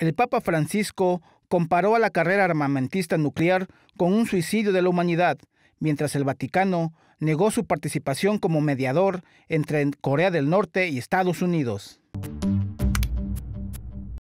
el Papa Francisco comparó a la carrera armamentista nuclear con un suicidio de la humanidad, mientras el Vaticano negó su participación como mediador entre Corea del Norte y Estados Unidos.